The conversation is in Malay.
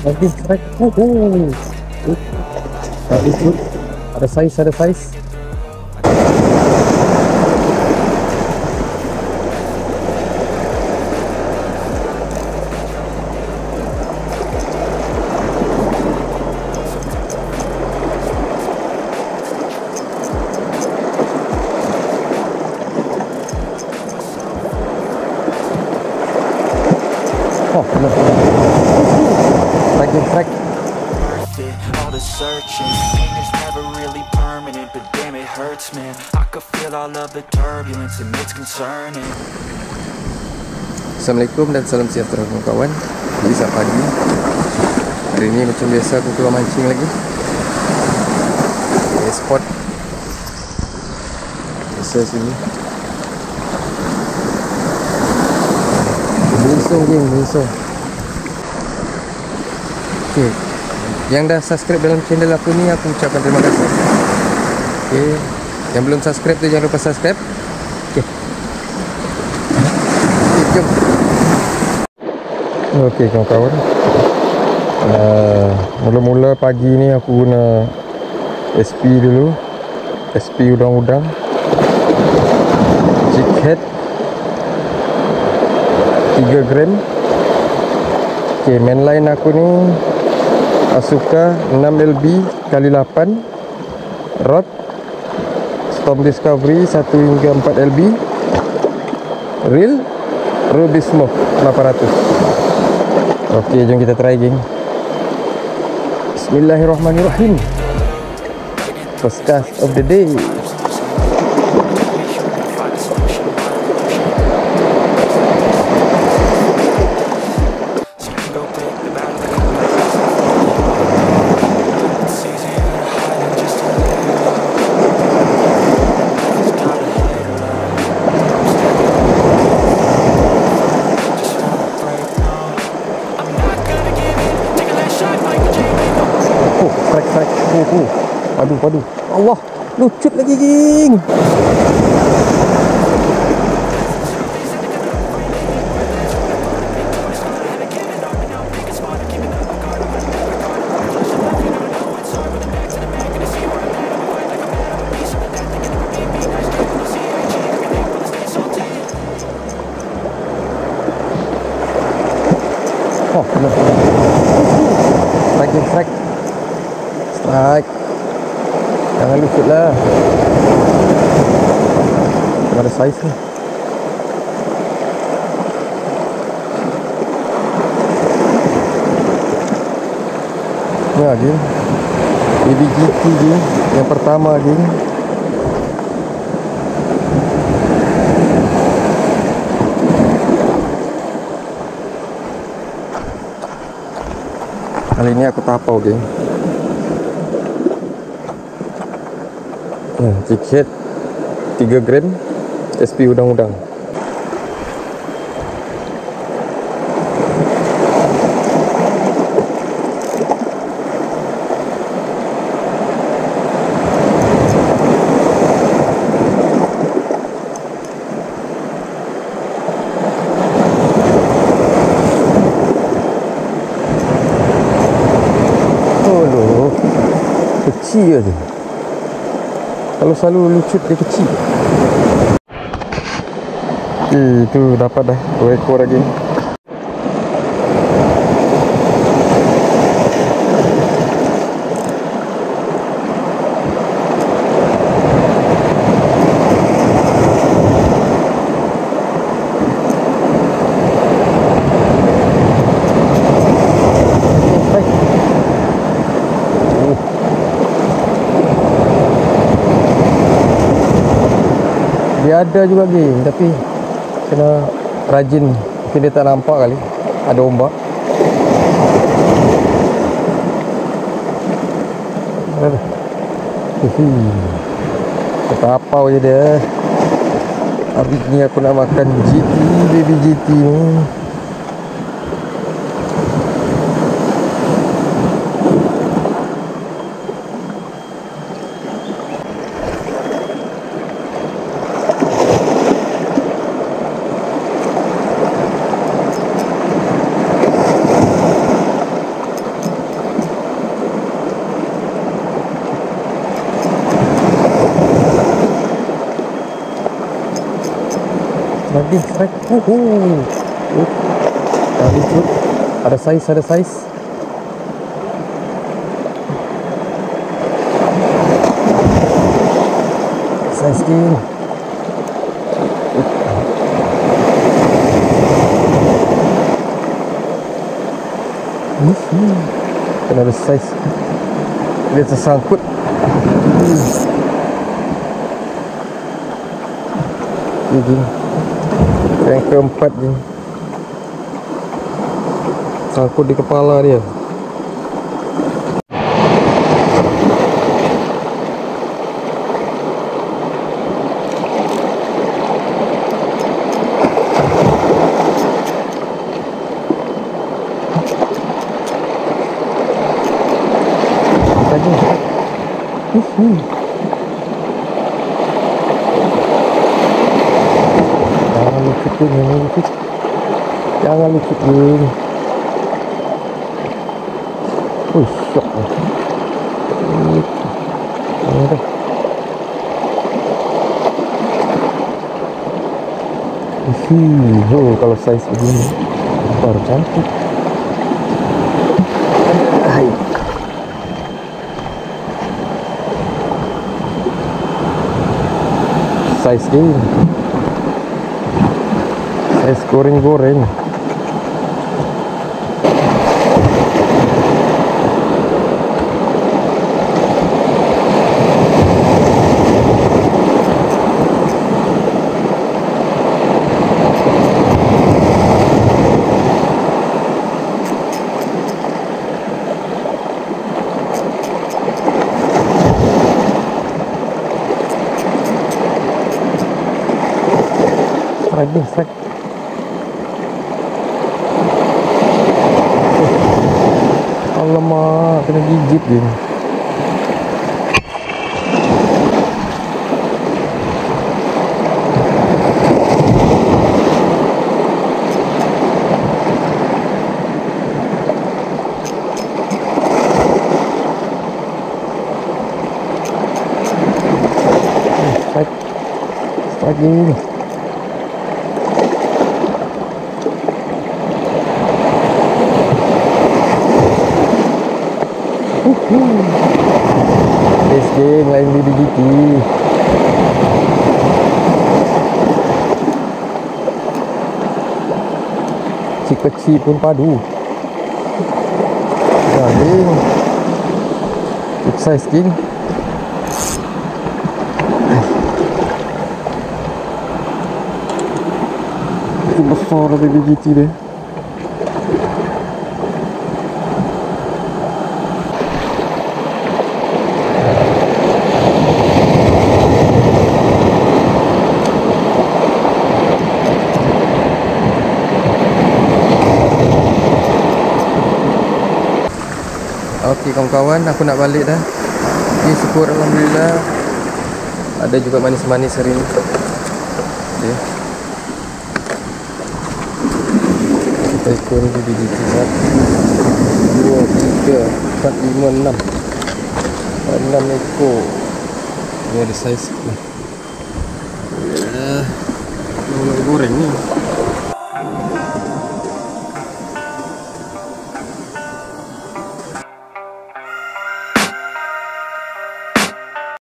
Lagi strike. Oh, oh. Ada saiz, ada saiz. Searching Pain is never really permanent, but damn it hurts man. I could feel all of the turbulence and it's concerning. Assalamualaikum dan salam sejahtera kawan-kawan. Bisa pagi Hari ini macam biasa aku keluar mancing lagi. Okay, spot. Biasa sini. Binsung geng, binsung Okay Yang dah subscribe dalam channel aku ni Aku ucapkan terima kasih. Okay Yang belum subscribe tu jangan lupa subscribe. Okay Okay, jom. Okey kawan-kawan. Uh, Mula-mula pagi ni aku guna SP dulu. SP udang-udang. Jig head 3 gram. Okey mainline aku ni Asuka 6 LB kali 8 Rod Storm Discovery 1 hingga 4 LB Reel Ruby Smoke 800 Okey, jom kita try geng. Bismillahirrahmanirrahim. First cast of the day. Oh, oh. Padu, padu. Allah, lucut lagi geng. Oh, benar. Strike, geng, Strike. Jangan lucut lah. Tengah ada saiz ni. Ya, geng. Baby GT geng. Yang pertama geng. Kali ni aku tapau geng. Hmm, tiket 3 gram SP udang-udang. Je. Kalau selalu lucut dia kecil. Eh, itu dapat dah. Dua ekor lagi. Dia ada juga game tapi kena rajin. Mungkin dia tak nampak kali. Ada ombak. Hihi. Ketapau je dia. Hari ni aku nak makan GT, baby GT ni. Dia, strike. Uhu. Uh. Kali tu. Ada saiz, ada saiz. Saiz. Uhu. Kena ada saiz. Dia tersangkut. Ini Yang keempat ni Sangkut di kepala dia. Lagi Uhuh. Lukit pun, jangan lukit pun. Ui, syok lah. Dah. Ih, oh, kalau saiz begini baru cantik. Hai. Saiz ini. Saiz goreng-goreng. Strike ni, strike. Kena gigit dia ni. Strike. Game lain BBGT Si kecil pun padu. Galing Big size Itu besar BBGT dia Ok kawan-kawan aku nak balik dah. Ok syukur Alhamdulillah. Ada juga manis-manis hari ni. Okay. Kita ikut ni di DT 2, 3, 4, 5, 6 4, 6 ekor. Ini ada saiz lah. Ya. Ini goreng ni.